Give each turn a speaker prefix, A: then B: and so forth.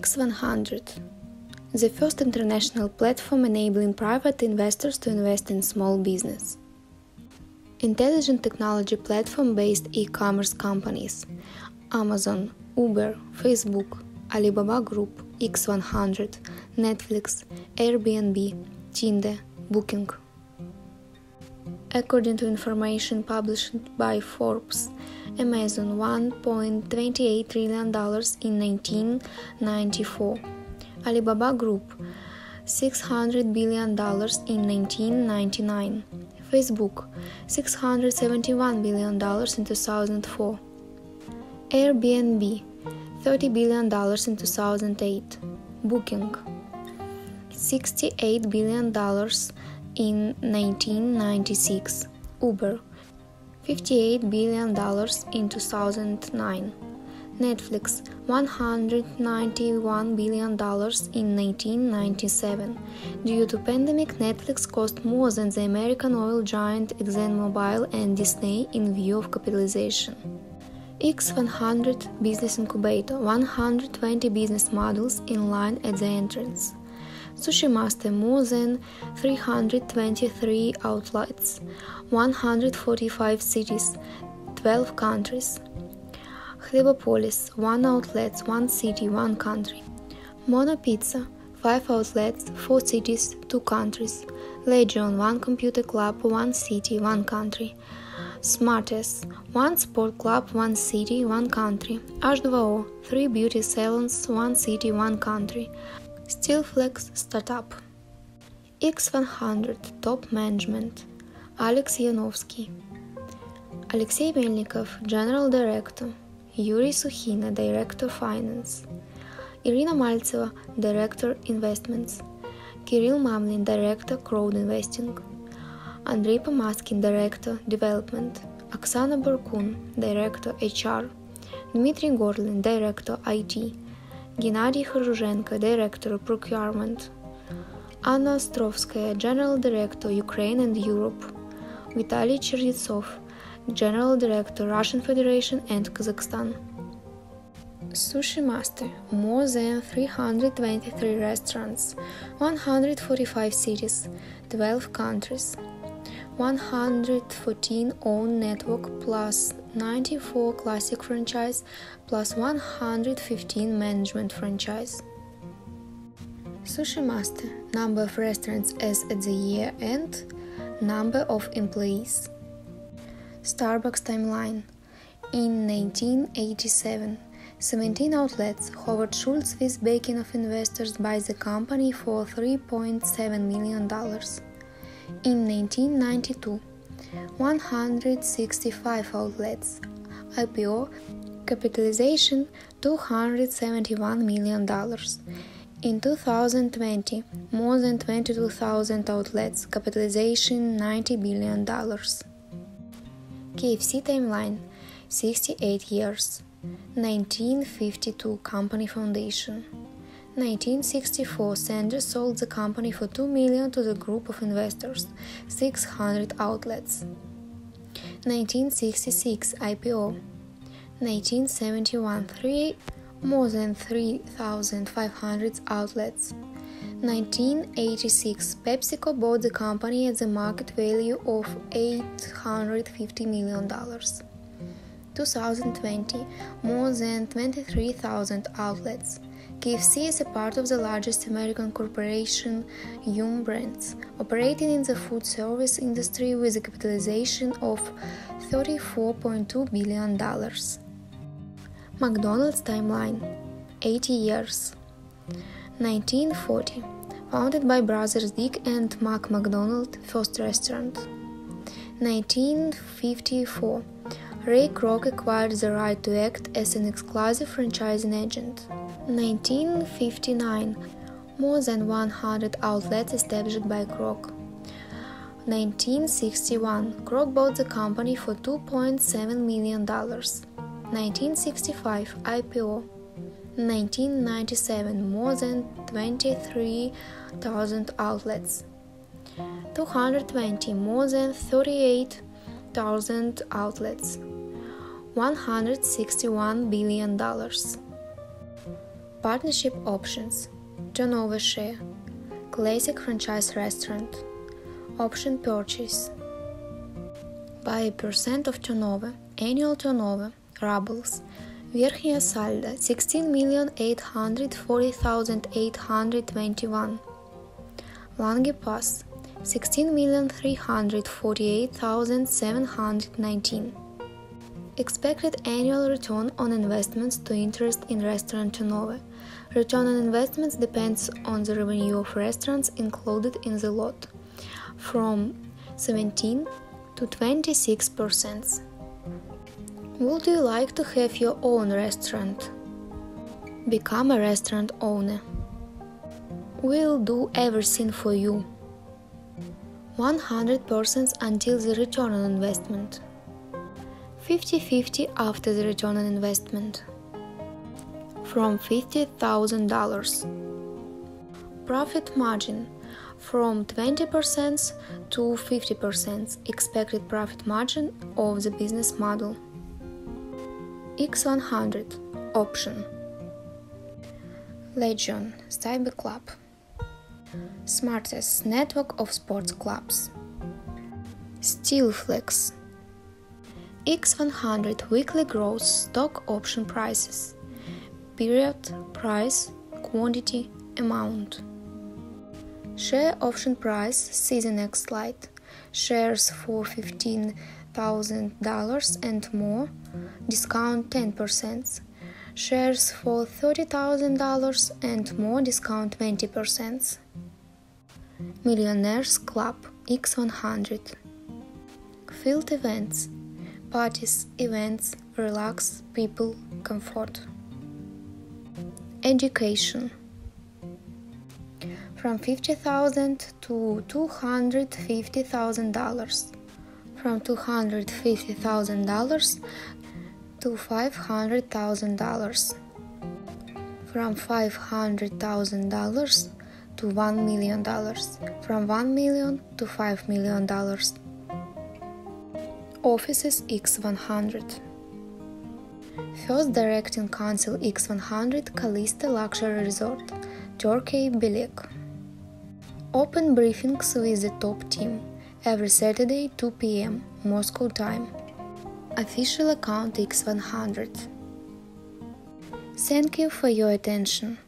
A: X100 the first international platform enabling private investors to invest in small business. Intelligent technology platform based e commerce companies Amazon, Uber, Facebook, Alibaba Group, X100, Netflix, Airbnb, Tinder, Booking. According to information published by Forbes, Amazon $1.28 trillion in 1994. Alibaba Group $600 billion in 1999. Facebook $671 billion in 2004. Airbnb $30 billion in 2008. Booking $68 billion in 1996. Uber $58 billion in 2009. Netflix $191 billion in 1997. Due to pandemic, Netflix cost more than the American oil giant ExxonMobil and Disney in view of capitalization. X100 Business Incubator 120 business models in line at the entrance. Sushi Master more than 323 outlets, 145 cities, 12 countries. Hlevopolis, 1 outlet, 1 city, 1 country. Mono Pizza, 5 outlets, 4 cities, 2 countries. Legion, 1 computer club, 1 city, 1 country. Smartest, 1 sport club, 1 city, 1 country. H2O, 3 beauty salons, 1 city, 1 country. Steelflex Startup. X100 Top Management. Alex Yanovsky. Alexey Melnikov, General Director. Yuri Sukhina, Director Finance. Irina Maltseva, Director Investments. Kirill Mamlin, Director Crowd Investing. Andrei Pomaskin, Director Development, Oksana Burkun, Director HR, Dmitry Gorlin, Director IT, Gennady Khoruzhenko, Director Procurement, Anna Ostrovskaya, General Director Ukraine and Europe, Vitaly Chernetsov, General Director Russian Federation and Kazakhstan. Sushi Master, more than 323 restaurants, 145 cities, 12 countries. 114 own network plus 94 classic franchise plus 115 management franchise. Sushi Master number of restaurants as at the year end, number of employees. Starbucks timeline in 1987. 17 outlets, Howard Schultz with backing of investors buys the company for $3.7 million. In 1992, 165 outlets, IPO, capitalization $271 million. In 2020, more than 22,000 outlets, capitalization $90 billion. KFC timeline 68 years. 1952 Company Foundation. 1964, Sanders sold the company for 2 million to the group of investors, 600 outlets. 1966 IPO. 1971, three, more than 3,500 outlets. 1986, PepsiCo bought the company at the market value of $850 million. 2020, more than 23,000 outlets. KFC is a part of the largest American corporation, Yum Brands, operating in the food service industry with a capitalization of $34.2 billion. McDonald's timeline 80 years. 1940 Founded by brothers Dick and Mac McDonald, first restaurant. 1954 Ray Kroc acquired the right to act as an exclusive franchising agent. 1959 More than 100 outlets established by Kroc. 1961 Kroc bought the company for $2.7 million. 1965 IPO. 1997 More than 23,000 outlets. 220 More than 38,000 outlets. $161 billion. Partnership options turnover share, classic franchise restaurant, option purchase. By a percent of turnover, annual turnover, rubles, Верхняя Salda 16,840,821. Langepas 16,348,719. Expected annual return on investments to interest in restaurant turnover. Return on investments depends on the revenue of restaurants included in the lot, from 17 to 26 percent. Would you like to have your own restaurant? Become a restaurant owner. We'll do everything for you. 100% until the return on investment. 50-50 after the return on investment. From $50,000. Profit margin from 20% to 50% expected profit margin of the business model. X100 option. Legion. Cyber Club. Smartest network of sports clubs. Steelflex X100 weekly gross stock option prices. Period price quantity amount. Share option price. See the next slide. Shares for 15 $1,000 and more, discount 10%. Shares for $30,000 and more, discount 20%. Millionaires Club X100 Field events, parties, events, relax, people, comfort. Education from 50,000 to $250,000 from $250,000 to $500,000, from $500,000 to $1 million, from 1 million to $5 million. Offices X100 First Directing Council X100 Calista Luxury Resort, Turkey Belek. Open briefings with the top team every Saturday 2 p.m. Moscow time. Official account X100. Thank you for your attention.